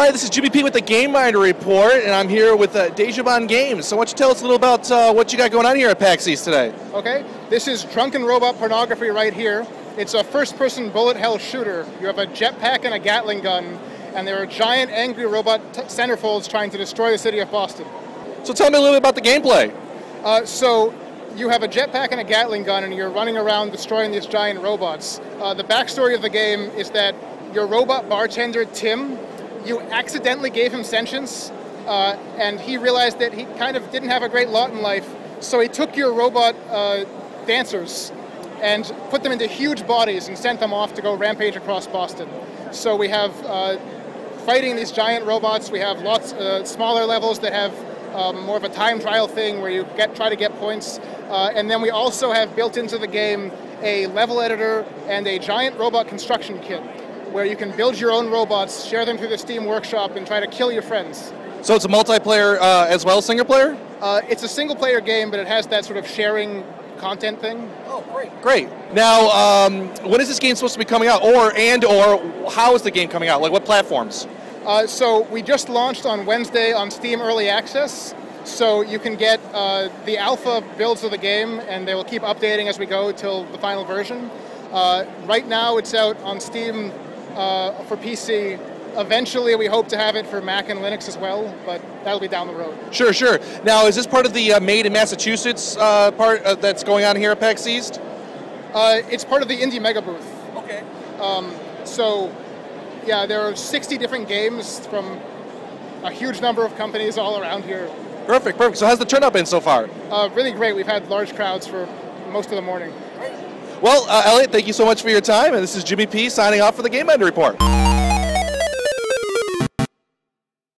right, this is Jimmy P with the Game Minder Report, and I'm here with uh, Dejobaan Games. So, why don't you tell us a little about uh, what you got going on here at PAX East today? Okay, this is Drunken Robot Pornography right here. It's a first-person bullet hell shooter. You have a jetpack and a Gatling gun, and there are giant angry robot centerfolds trying to destroy the city of Boston. So, tell me a little bit about the gameplay. Uh, so, you have a jetpack and a Gatling gun, and you're running around destroying these giant robots. Uh, the backstory of the game is that your robot bartender, Tim, you accidentally gave him sentience, uh, and he realized that he kind of didn't have a great lot in life, so he took your robot uh, dancers and put them into huge bodies and sent them off to go rampage across Boston. So we have uh, fighting these giant robots. We have lots uh, smaller levels that have um, more of a time trial thing where you get try to get points, uh, and then we also have built into the game a level editor and a giant robot construction kit where you can build your own robots, share them through the Steam Workshop, and try to kill your friends. So, it's a multiplayer uh, as well as single player? Uh, it's a single player game, but it has that sort of sharing content thing. Oh, great. Great. Now, um, when is this game supposed to be coming out? Or, and, or, how is the game coming out? Like, what platforms? Uh, so, we just launched on Wednesday on Steam Early Access. So you can get uh, the alpha builds of the game, and they will keep updating as we go till the final version. Uh, right now, it's out on Steam uh, for PC. Eventually, we hope to have it for Mac and Linux as well, but that'll be down the road. Sure, sure. Now, is this part of the uh, Made in Massachusetts uh, part uh, that's going on here at PAX East? Uh, it's part of the Indie Mega Booth. Okay. Um, so, yeah, there are 60 different games from a huge number of companies all around here. Perfect, perfect. So, how's the turnout been so far? Uh, really great. We've had large crowds for most of the morning. Well, uh, Elliot, thank you so much for your time, and this is Jimmy P signing off for the Game Minder Report.